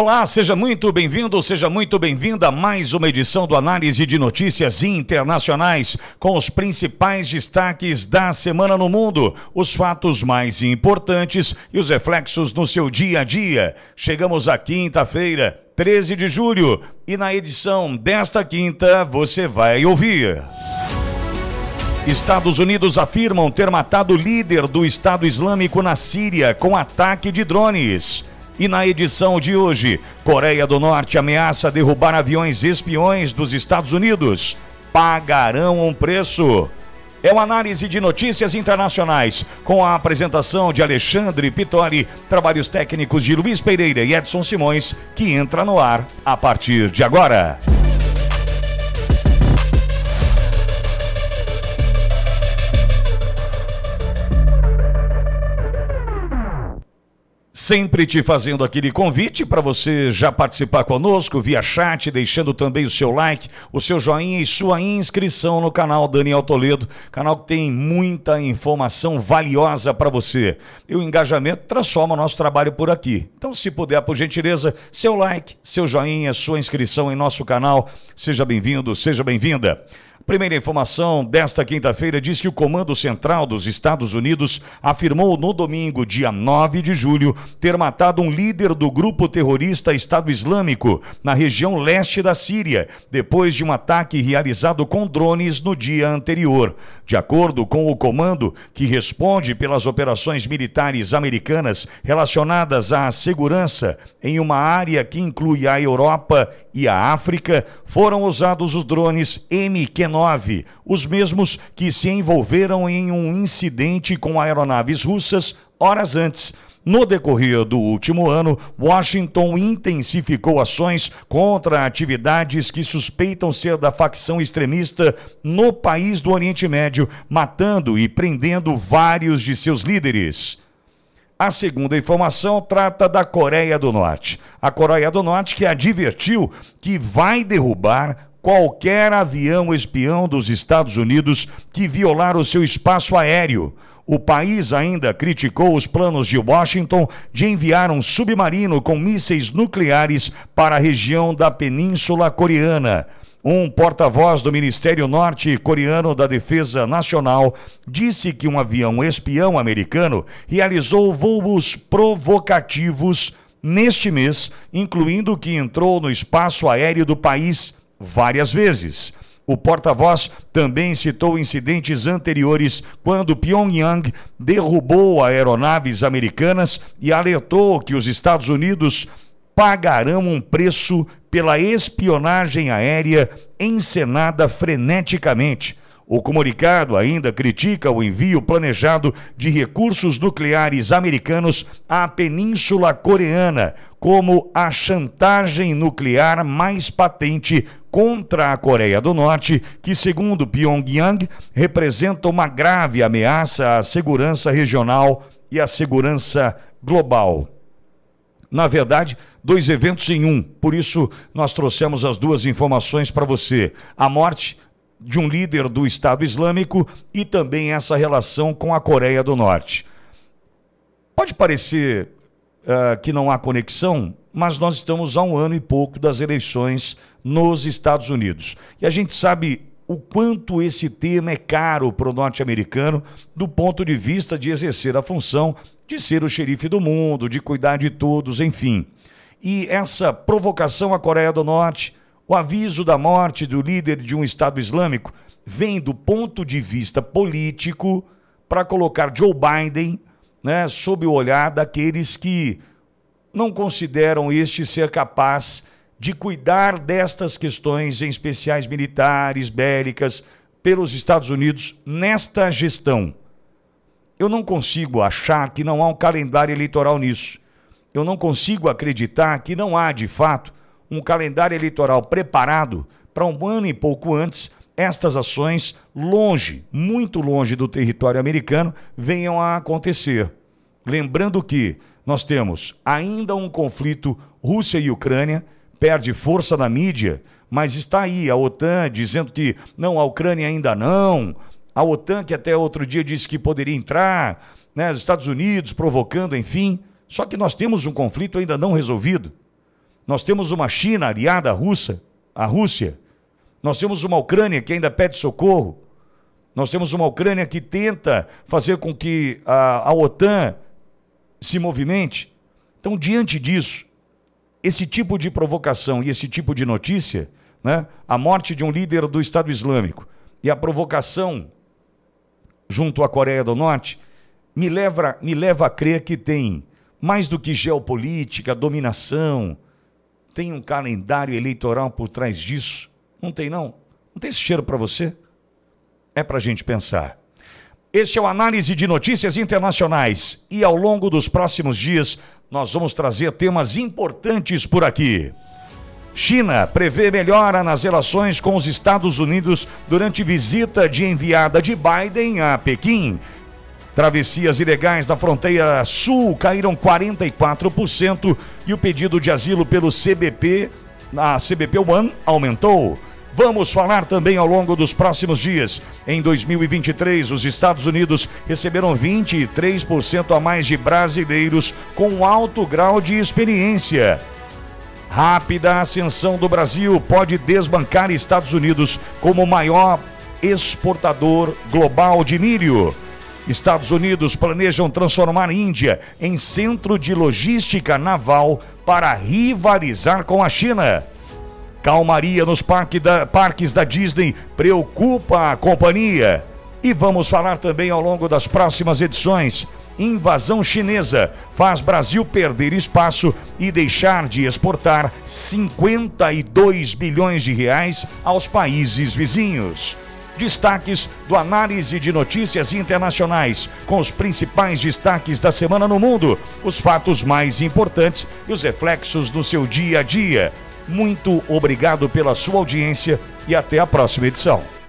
Olá, seja muito bem-vindo, seja muito bem-vinda a mais uma edição do Análise de Notícias Internacionais, com os principais destaques da semana no mundo, os fatos mais importantes e os reflexos no seu dia a dia. Chegamos à quinta-feira, 13 de julho, e na edição desta quinta você vai ouvir. Estados Unidos afirmam ter matado o líder do Estado Islâmico na Síria com ataque de drones. E na edição de hoje, Coreia do Norte ameaça derrubar aviões espiões dos Estados Unidos. Pagarão um preço. É uma análise de notícias internacionais, com a apresentação de Alexandre Pitoli, trabalhos técnicos de Luiz Pereira e Edson Simões, que entra no ar a partir de agora. Sempre te fazendo aquele convite para você já participar conosco via chat, deixando também o seu like, o seu joinha e sua inscrição no canal Daniel Toledo, canal que tem muita informação valiosa para você. E o engajamento transforma o nosso trabalho por aqui. Então, se puder, por gentileza, seu like, seu joinha, sua inscrição em nosso canal, seja bem-vindo, seja bem-vinda. Primeira informação desta quinta-feira diz que o Comando Central dos Estados Unidos afirmou no domingo, dia 9 de julho, ter matado um líder do grupo terrorista Estado Islâmico na região leste da Síria, depois de um ataque realizado com drones no dia anterior. De acordo com o comando, que responde pelas operações militares americanas relacionadas à segurança em uma área que inclui a Europa e a África, foram usados os drones MQ-9, os mesmos que se envolveram em um incidente com aeronaves russas horas antes. No decorrer do último ano, Washington intensificou ações contra atividades que suspeitam ser da facção extremista no país do Oriente Médio, matando e prendendo vários de seus líderes. A segunda informação trata da Coreia do Norte. A Coreia do Norte que advertiu que vai derrubar qualquer avião espião dos Estados Unidos que violar o seu espaço aéreo. O país ainda criticou os planos de Washington de enviar um submarino com mísseis nucleares para a região da Península Coreana. Um porta-voz do Ministério Norte-Coreano da Defesa Nacional disse que um avião espião americano realizou voos provocativos neste mês, incluindo que entrou no espaço aéreo do país várias vezes. O porta-voz também citou incidentes anteriores quando Pyongyang derrubou aeronaves americanas e alertou que os Estados Unidos pagarão um preço pela espionagem aérea encenada freneticamente. O comunicado ainda critica o envio planejado de recursos nucleares americanos à Península Coreana, como a chantagem nuclear mais patente contra a Coreia do Norte, que, segundo Pyongyang, representa uma grave ameaça à segurança regional e à segurança global. Na verdade, dois eventos em um. Por isso, nós trouxemos as duas informações para você: a morte de um líder do Estado Islâmico e também essa relação com a Coreia do Norte. Pode parecer uh, que não há conexão, mas nós estamos a um ano e pouco das eleições nos Estados Unidos. E a gente sabe o quanto esse tema é caro para o norte-americano do ponto de vista de exercer a função de ser o xerife do mundo, de cuidar de todos, enfim. E essa provocação à Coreia do Norte, o aviso da morte do líder de um Estado Islâmico, vem do ponto de vista político para colocar Joe Biden né, sob o olhar daqueles que não consideram este ser capaz de cuidar destas questões, em especiais militares, bélicas, pelos Estados Unidos nesta gestão. Eu não consigo achar que não há um calendário eleitoral nisso. Eu não consigo acreditar que não há, de fato, um calendário eleitoral preparado para um ano e pouco antes estas ações, longe, muito longe do território americano, venham a acontecer. Lembrando que nós temos ainda um conflito Rússia e Ucrânia, perde força na mídia, mas está aí a OTAN dizendo que não, a Ucrânia ainda não, a OTAN que até outro dia disse que poderia entrar, né, os Estados Unidos provocando, enfim. Só que nós temos um conflito ainda não resolvido. Nós temos uma China aliada à Rússia, à Rússia. Nós temos uma Ucrânia que ainda pede socorro. Nós temos uma Ucrânia que tenta fazer com que a, a OTAN se movimente. Então, diante disso, esse tipo de provocação e esse tipo de notícia, né, a morte de um líder do Estado Islâmico e a provocação junto à Coreia do Norte, me leva, me leva a crer que tem mais do que geopolítica, dominação, tem um calendário eleitoral por trás disso. Não tem, não? Não tem esse cheiro para você? É para a gente pensar. Este é o Análise de Notícias Internacionais e ao longo dos próximos dias nós vamos trazer temas importantes por aqui. China prevê melhora nas relações com os Estados Unidos durante visita de enviada de Biden a Pequim. Travessias ilegais na fronteira sul caíram 44% e o pedido de asilo pelo CBP, a CBP One, aumentou. Vamos falar também ao longo dos próximos dias. Em 2023, os Estados Unidos receberam 23% a mais de brasileiros com alto grau de experiência. Rápida ascensão do Brasil pode desbancar Estados Unidos como maior exportador global de milho. Estados Unidos planejam transformar Índia em centro de logística naval para rivalizar com a China. Calmaria nos parque da, parques da Disney preocupa a companhia. E vamos falar também ao longo das próximas edições. Invasão chinesa faz Brasil perder espaço e deixar de exportar 52 bilhões de reais aos países vizinhos. Destaques do Análise de Notícias Internacionais, com os principais destaques da semana no mundo, os fatos mais importantes e os reflexos no seu dia a dia. Muito obrigado pela sua audiência e até a próxima edição.